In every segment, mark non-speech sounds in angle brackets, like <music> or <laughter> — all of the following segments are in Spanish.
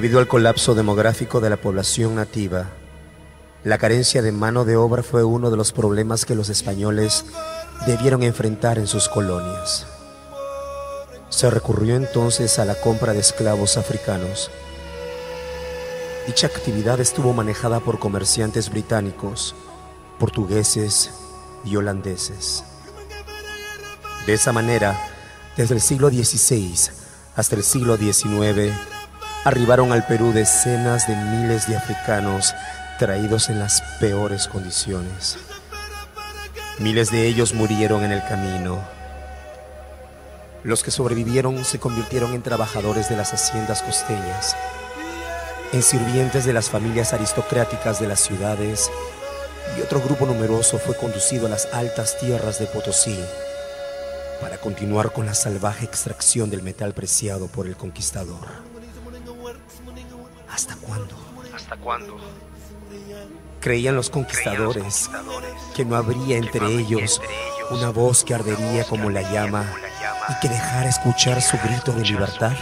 Debido al colapso demográfico de la población nativa, la carencia de mano de obra fue uno de los problemas que los españoles debieron enfrentar en sus colonias. Se recurrió entonces a la compra de esclavos africanos. Dicha actividad estuvo manejada por comerciantes británicos, portugueses y holandeses. De esa manera, desde el siglo XVI hasta el siglo XIX, arribaron al Perú decenas de miles de africanos traídos en las peores condiciones. Miles de ellos murieron en el camino. Los que sobrevivieron se convirtieron en trabajadores de las haciendas costeñas, en sirvientes de las familias aristocráticas de las ciudades y otro grupo numeroso fue conducido a las altas tierras de Potosí para continuar con la salvaje extracción del metal preciado por el conquistador. ¿Hasta cuándo? ¿Hasta cuándo? Creían los conquistadores que no habría entre ellos una voz que ardería como la llama y que dejara escuchar su grito de libertad.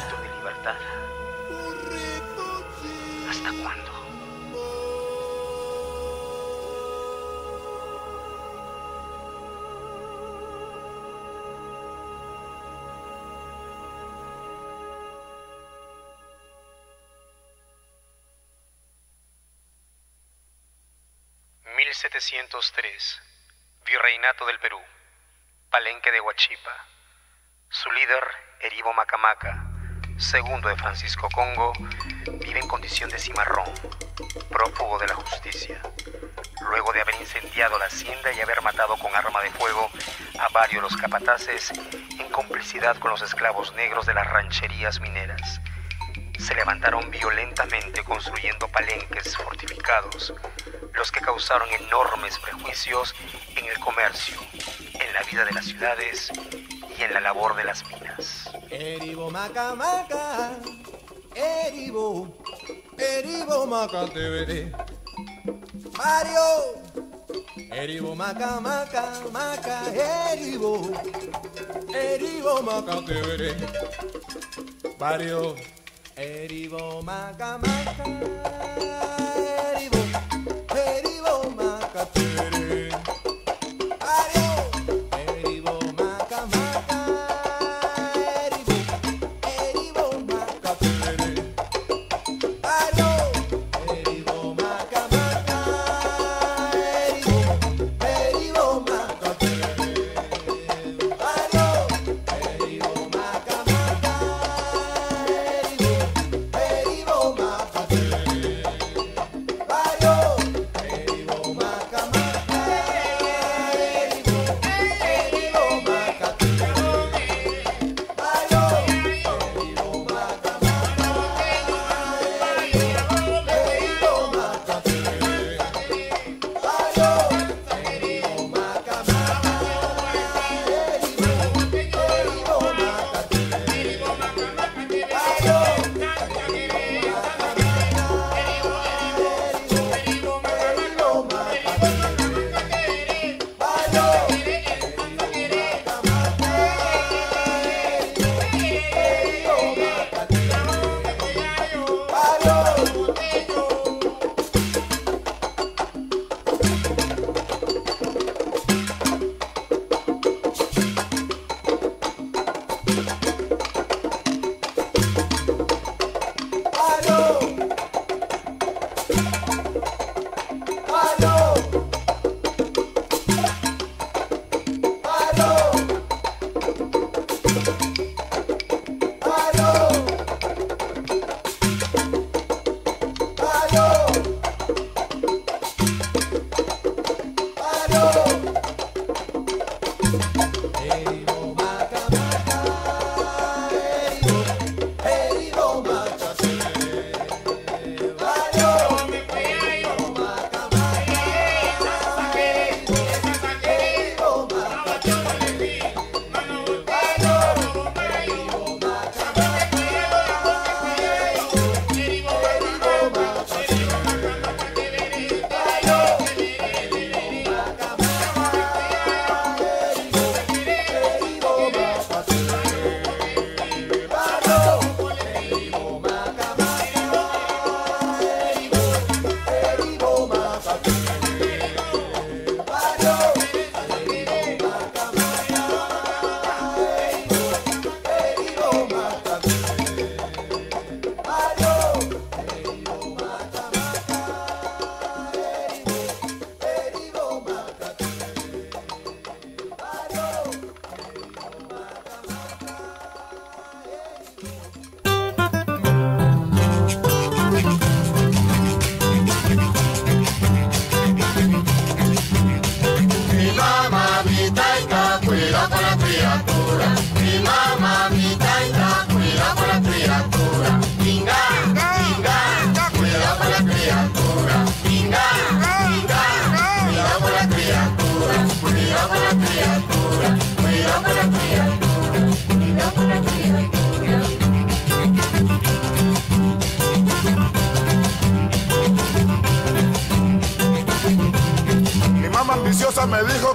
1703. Virreinato del Perú. Palenque de Huachipa. Su líder, Eribo Macamaca, segundo de Francisco Congo, vive en condición de cimarrón, prófugo de la justicia, luego de haber incendiado la hacienda y haber matado con arma de fuego a varios los capataces en complicidad con los esclavos negros de las rancherías mineras se levantaron violentamente construyendo palenques fortificados, los que causaron enormes prejuicios en el comercio, en la vida de las ciudades y en la labor de las minas. Eribo maca maca, eribo, eribo maca te. Mario, eribo maca maca maca, eribo, eribo maca te veré. Mario. Eribo maca maca,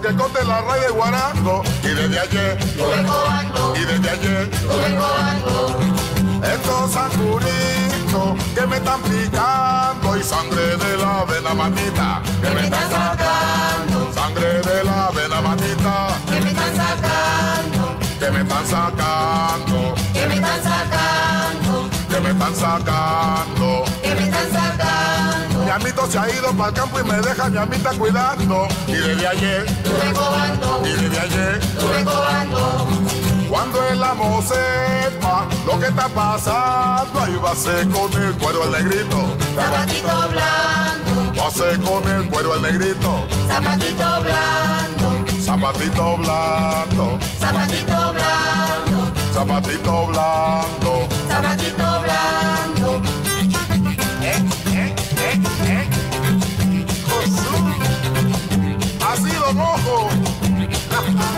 que conte la raíz de guarango. Y desde ayer, y desde ayer, estos sanguritos que me están picando y sangre de la vena matita que me están sacando, sangre de la vena matita que me que me están sacando, que me están sacando, que me están sacando. que me están sacando. Mi amito se ha ido para el campo y me deja mi amita cuidando. Y desde ayer, Tuve cobando, y desde ayer, tuve cobando, cuando el amo sepa lo que está pasando, ahí va a ser con el cuero el negrito. zapatito blanco, Va a ser con el cuero el negrito. zapatito blanco, Zapatito blanco, zapatito blanco, zapatito blanco. zapatito blanco. Ha <laughs>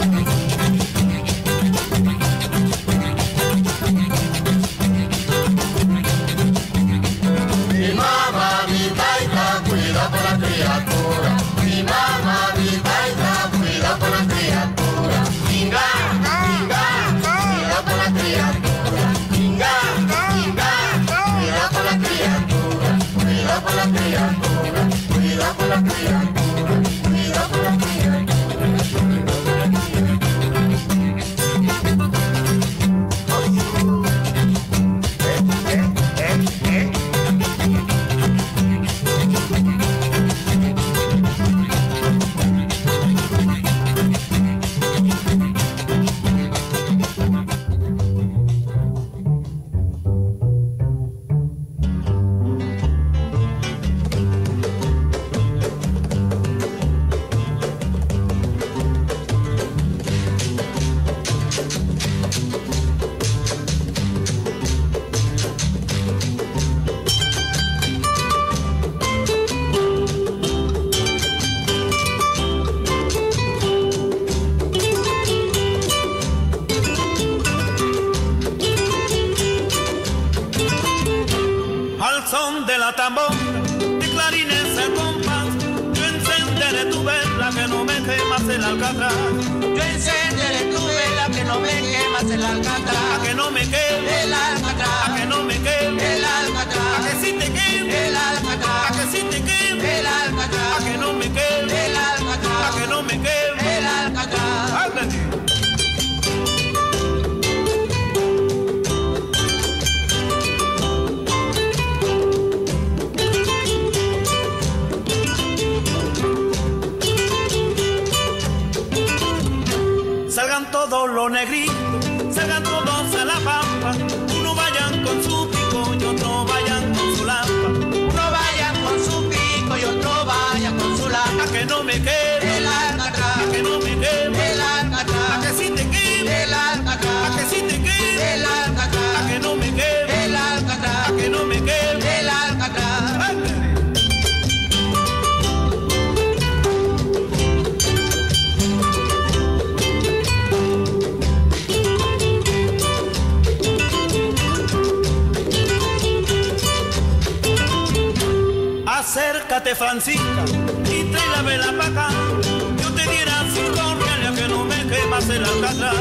alcatraz, Francisca, y trae la acá. Yo te diera cinco reales a que no me quemas el alcatraz.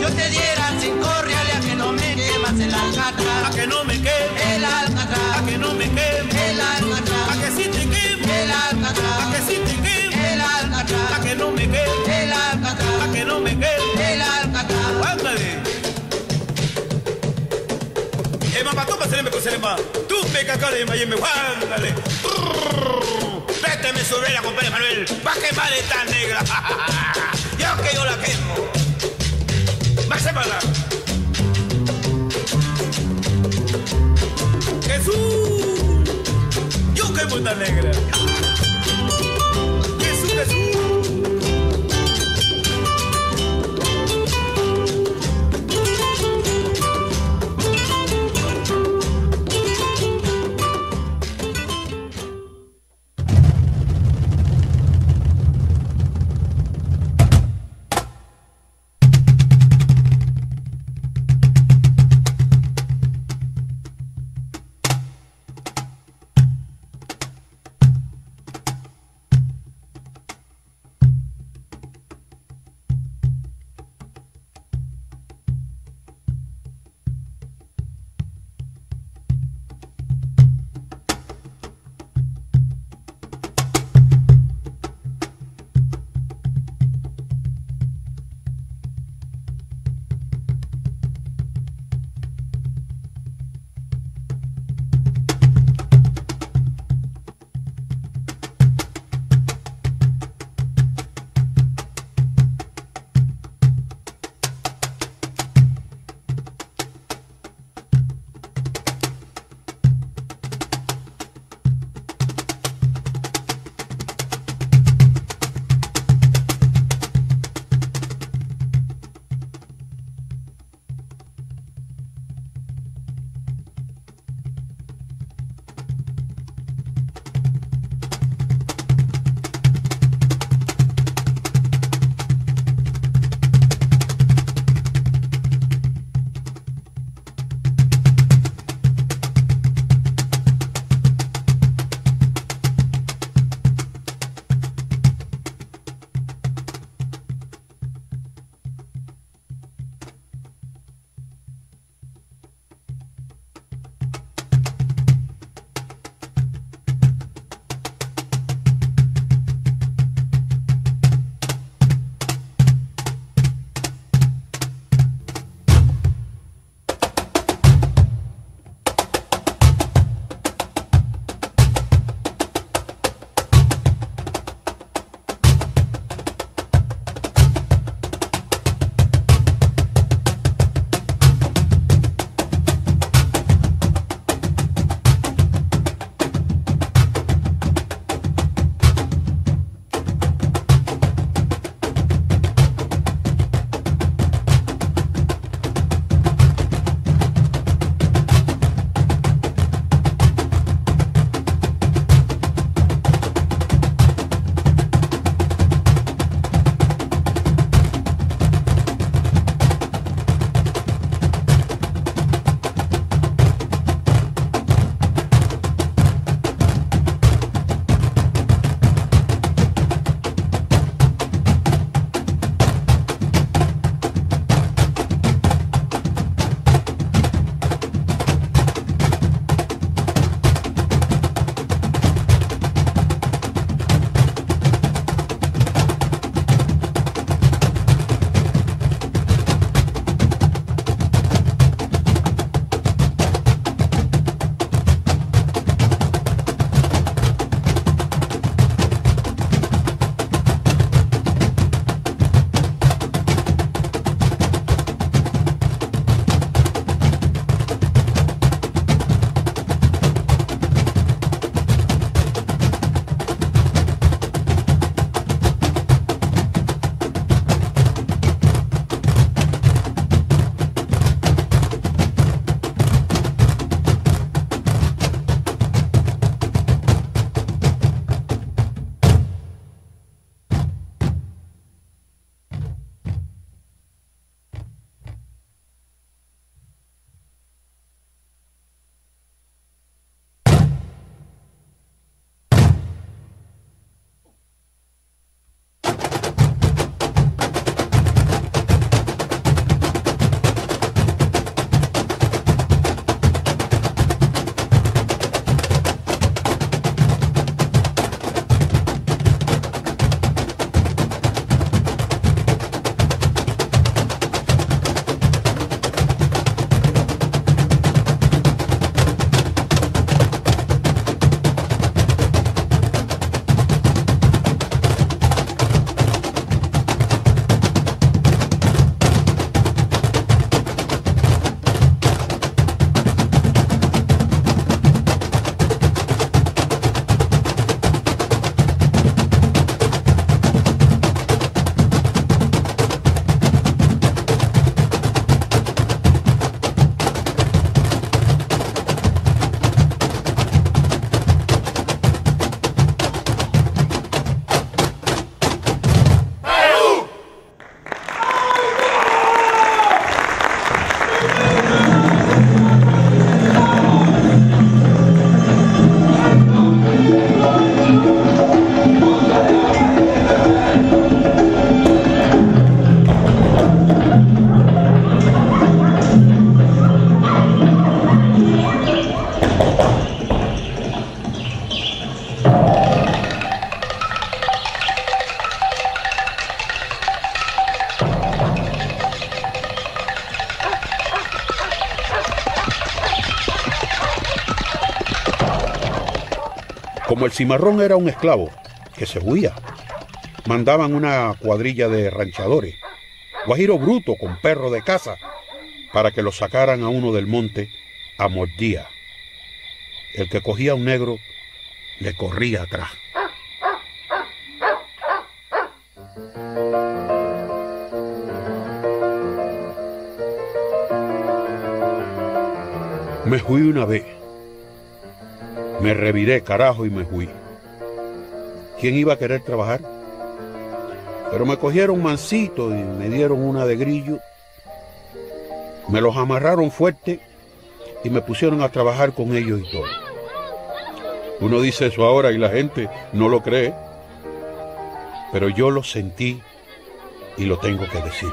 Yo te diera cinco reales a que no me quemas el A alcatraz. que no me queme, El a alcatraz. que no me queme, El a alcatraz. que si te queme, El a alcatraz. que si te queme, El a alcatraz. que no me queme, El a alcatraz. que no me queme. El alcatraz. Ándale. Eh, mamá, tú pasaré me coserema. Tú me cacaré, me me ándale. Vete, me subiré a compadre Manuel. Va a quemar esta negra. <laughs> Yo que yo la quemo. Más semana. Jesús. Yo quemo esta negra. Como el cimarrón era un esclavo que se huía, mandaban una cuadrilla de ranchadores, guajiro bruto con perro de caza, para que lo sacaran a uno del monte a mordía. El que cogía a un negro le corría atrás. Me fui una vez. Me reviré, carajo, y me fui. ¿Quién iba a querer trabajar? Pero me cogieron mansito y me dieron una de grillo. Me los amarraron fuerte y me pusieron a trabajar con ellos y todo. Uno dice eso ahora y la gente no lo cree, pero yo lo sentí y lo tengo que decir.